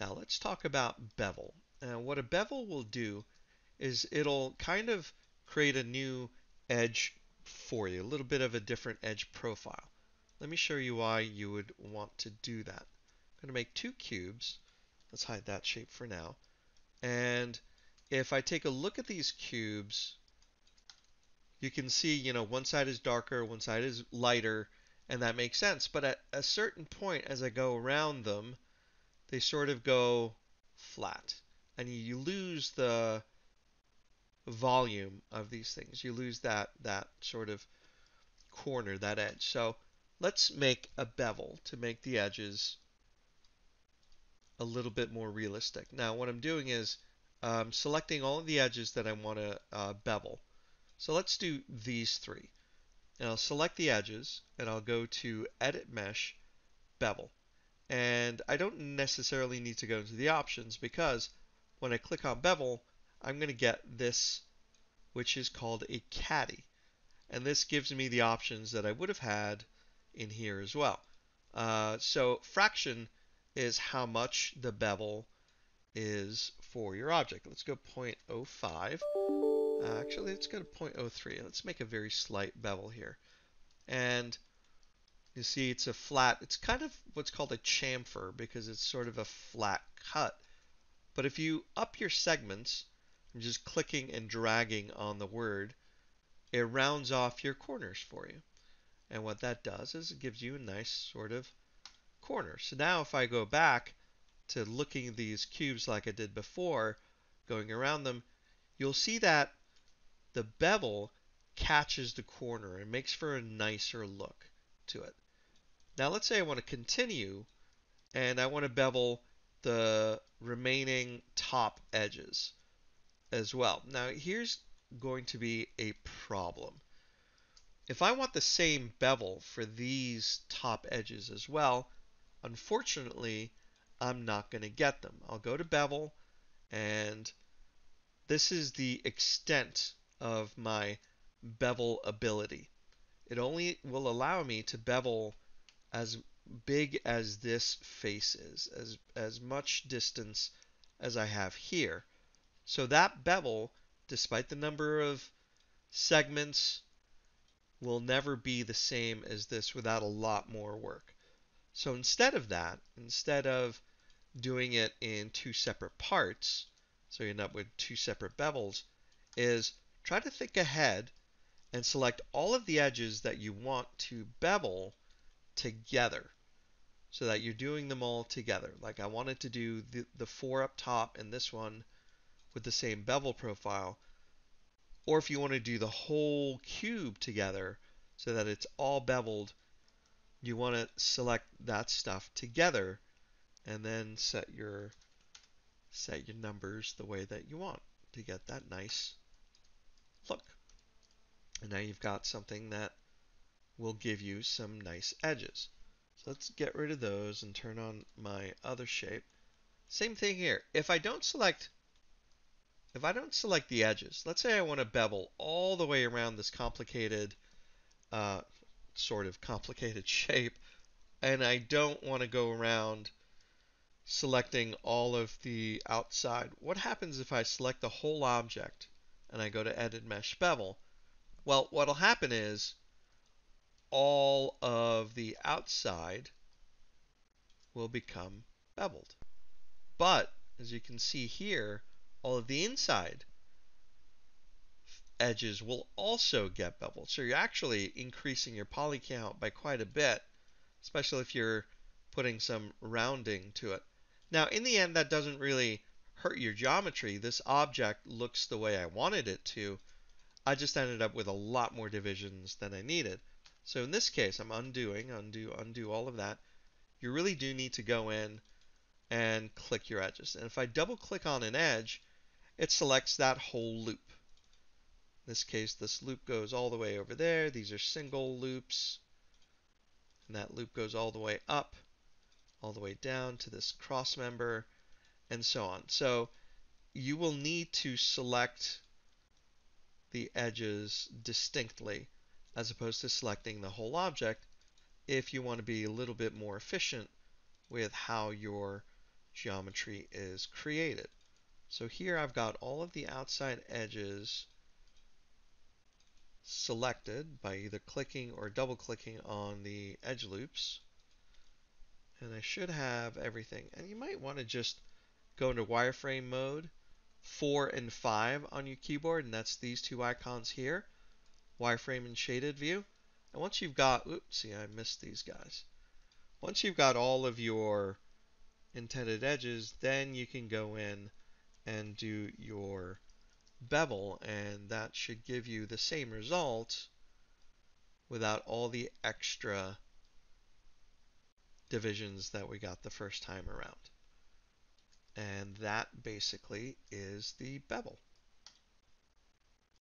Now let's talk about bevel. And what a bevel will do is it'll kind of create a new edge for you, a little bit of a different edge profile. Let me show you why you would want to do that. I'm going to make two cubes. Let's hide that shape for now. And if I take a look at these cubes, you can see, you know, one side is darker, one side is lighter, and that makes sense. But at a certain point, as I go around them, they sort of go flat. And you lose the volume of these things. You lose that, that sort of corner, that edge. So let's make a bevel to make the edges a little bit more realistic. Now what I'm doing is um, selecting all of the edges that I want to uh, bevel. So let's do these three. And I'll select the edges and I'll go to Edit Mesh, Bevel. And I don't necessarily need to go into the options because when I click on Bevel, I'm going to get this, which is called a caddy. And this gives me the options that I would have had in here as well. Uh, so fraction is how much the bevel is for your object. Let's go 0.05. Uh, actually, let's go to 0.03. Let's make a very slight bevel here. And you see it's a flat, it's kind of what's called a chamfer because it's sort of a flat cut. But if you up your segments, I'm just clicking and dragging on the word, it rounds off your corners for you. And what that does is it gives you a nice sort of corner. So now if I go back to looking at these cubes like I did before, going around them, you'll see that the bevel catches the corner and makes for a nicer look to it. Now let's say I want to continue and I want to bevel the remaining top edges as well. Now here's going to be a problem. If I want the same bevel for these top edges as well, unfortunately, I'm not going to get them. I'll go to bevel and this is the extent of my bevel ability. It only will allow me to bevel as big as this face is, as, as much distance as I have here. So that bevel, despite the number of segments, will never be the same as this without a lot more work. So instead of that, instead of doing it in two separate parts, so you end up with two separate bevels, is try to think ahead and select all of the edges that you want to bevel together so that you're doing them all together. Like I wanted to do the, the four up top and this one with the same bevel profile. Or if you want to do the whole cube together so that it's all beveled, you want to select that stuff together and then set your set your numbers the way that you want to get that nice look. And now you've got something that will give you some nice edges. So let's get rid of those and turn on my other shape. Same thing here. If I don't select if I don't select the edges, let's say I want to bevel all the way around this complicated uh, sort of complicated shape and I don't want to go around selecting all of the outside. What happens if I select the whole object and I go to Edit Mesh Bevel, well, what'll happen is all of the outside will become beveled. But, as you can see here, all of the inside edges will also get beveled. So you're actually increasing your poly count by quite a bit, especially if you're putting some rounding to it. Now, in the end, that doesn't really hurt your geometry. This object looks the way I wanted it to. I just ended up with a lot more divisions than I needed. So in this case, I'm undoing, undo, undo all of that. You really do need to go in and click your edges. And if I double click on an edge, it selects that whole loop. In this case, this loop goes all the way over there. These are single loops. And that loop goes all the way up, all the way down to this cross member and so on. So you will need to select the edges distinctly as opposed to selecting the whole object if you want to be a little bit more efficient with how you're geometry is created. So here I've got all of the outside edges selected by either clicking or double clicking on the edge loops. And I should have everything. And you might want to just go into wireframe mode, 4 and 5 on your keyboard, and that's these two icons here, wireframe and shaded view. And once you've got, oops, see, I missed these guys. Once you've got all of your intended edges, then you can go in and do your bevel, and that should give you the same result without all the extra divisions that we got the first time around. And that basically is the bevel.